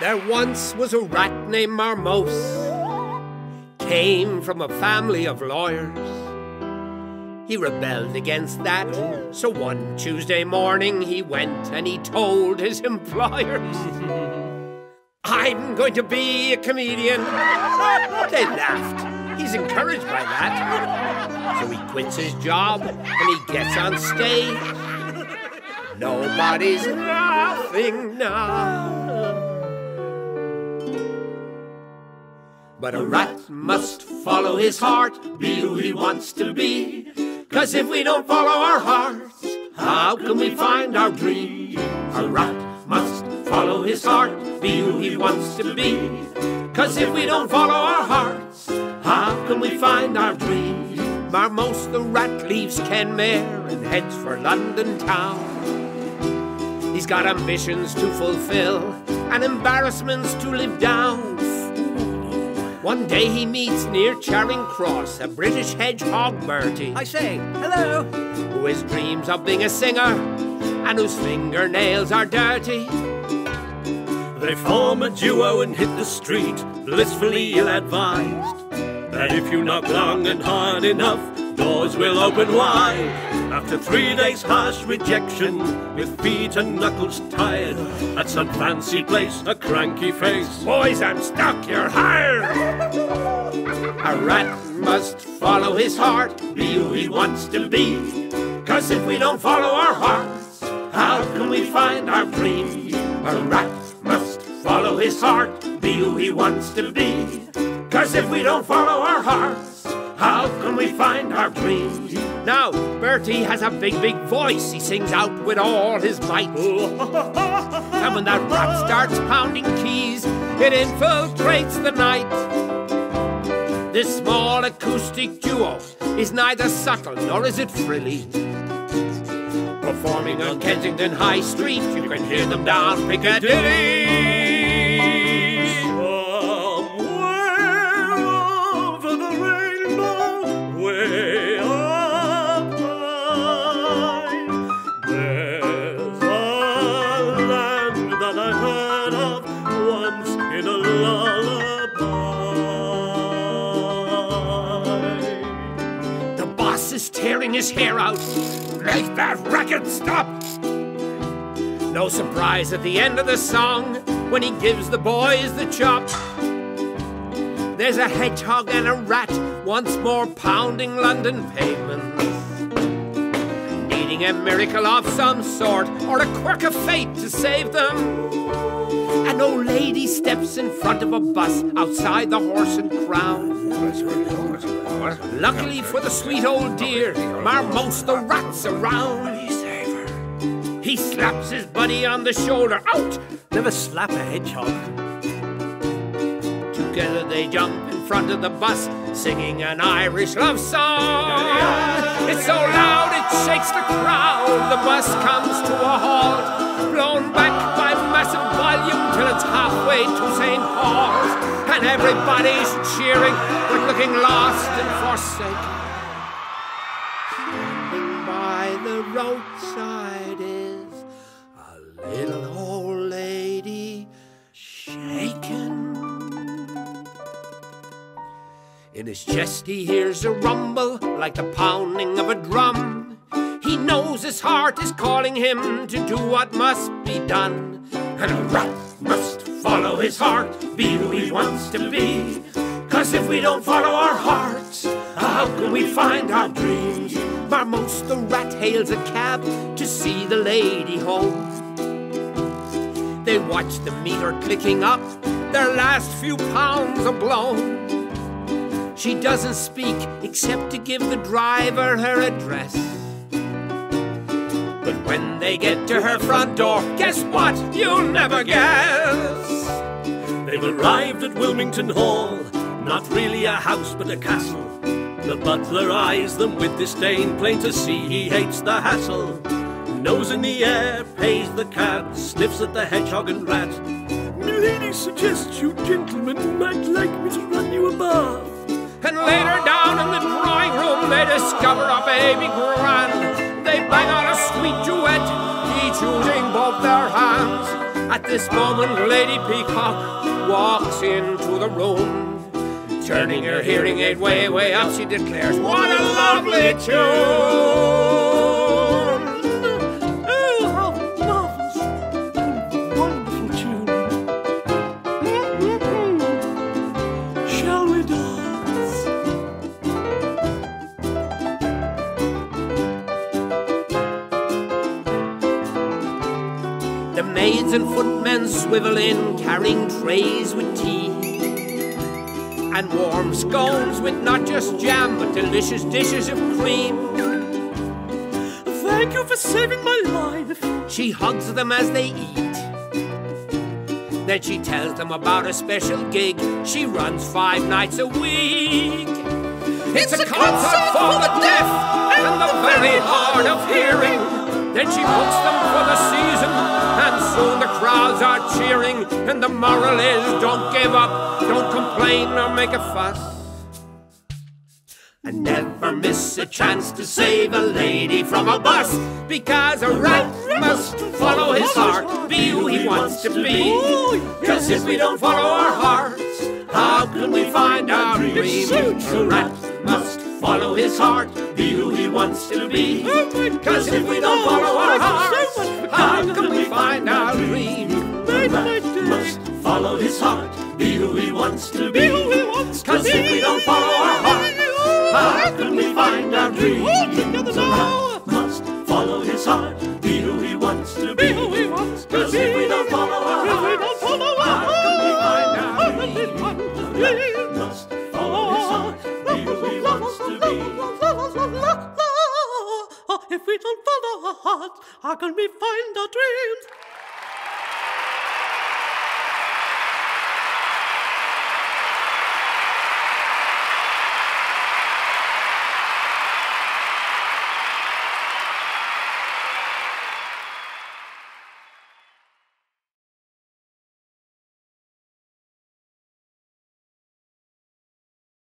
There once was a rat named Marmose, came from a family of lawyers. He rebelled against that, so one Tuesday morning he went and he told his employers, I'm going to be a comedian. They laughed. He's encouraged by that. So he quits his job and he gets on stage. Nobody's laughing now. But a rat must follow his heart, be who he wants to be. Cause if we don't follow our hearts, how can we find our dream? A rat must follow his heart, be who he wants to be. Cause if we don't follow our hearts, how can we find our dream? Marmose the rat leaves Kenmare and heads for London town. He's got ambitions to fulfill and embarrassments to live down. One day he meets near Charing Cross a British hedgehog Bertie. I say, hello. Who has dreams of being a singer and whose fingernails are dirty. They form a duo and hit the street, blissfully ill advised. That if you knock long and hard enough, doors will open wide. After three days' harsh rejection, with feet and knuckles tired, at some fancy place, a cranky face. Boys, I'm stuck, you're hired. A rat must follow his heart, be who he wants to be. Cause if we don't follow our hearts, how can we find our dream? A rat must follow his heart, be who he wants to be. Cause if we don't follow our hearts, how can we find our dreams? Now, Bertie has a big, big voice. He sings out with all his might. and when that rat starts pounding keys, it infiltrates the night. This small acoustic duo is neither subtle nor is it frilly. Performing on Kensington High Street, you can hear them down Piccadilly. His hair out. Make that racket stop! No surprise at the end of the song when he gives the boys the chop. There's a hedgehog and a rat once more pounding London pavements. Needing a miracle of some sort or a quirk of fate to save them. An old lady steps in front of a bus outside the Horse and Crown. Luckily for the sweet old dear, Marmose the rat's around. He slaps his buddy on the shoulder. Out! Never slap a hedgehog. Together they jump in front of the bus, singing an Irish love song. It's so loud it shakes the crowd. The bus comes to a halt, blown back by massive volume till it's halfway to St. Paul's and everybody's cheering, but looking lost and forsaken. Standing by the roadside is a little old lady shaking. In his chest he hears a rumble like the pounding of a drum. He knows his heart is calling him to do what must be done, and a rat must follow his heart, be who he wants to be. Cause if we don't follow our hearts, how can we find our dreams? Marmose the rat hails a cab to see the lady home. They watch the meter clicking up, their last few pounds are blown. She doesn't speak except to give the driver her address. But when they get to her front door, guess what? You'll never guess. They've arrived at Wilmington Hall, not really a house but a castle. The butler eyes them with disdain, plain to see he hates the hassle. Nose in the air, pays the cab, sniffs at the hedgehog and rat. Milady suggests you gentlemen might like me to run you a bath. And later down in the drawing room they discover a baby grand. They bang out a sweet duet, each using both their hands. At this moment, Lady Peacock walks into the room. Turning her hearing aid way, way up, she declares, What a lovely tune! The maids and footmen swivel in, carrying trays with tea. And warm scones with not just jam, but delicious dishes of cream. Thank you for saving my life. She hugs them as they eat. Then she tells them about a special gig. She runs five nights a week. It's, a, concert for the deaf and the very hard of hearing. Then she books them for the season, and soon the crowds are cheering. And the moral is don't give up, don't complain or make a fuss. And never miss a chance to save a lady from a bus, because a rat must follow his heart, be who he wants to be. Cause if we don't follow our hearts, how can we find our dreams? A rat must follow his heart, be who he wants to be. Cause if we don't follow our hearts, how can we find our dream? A rat must follow his heart, be who he wants to be. Cause if we don't follow our hearts, how can we find our dream? A rat must follow his heart, be who he wants to be. if we don't follow our hearts, how can we find our dreams?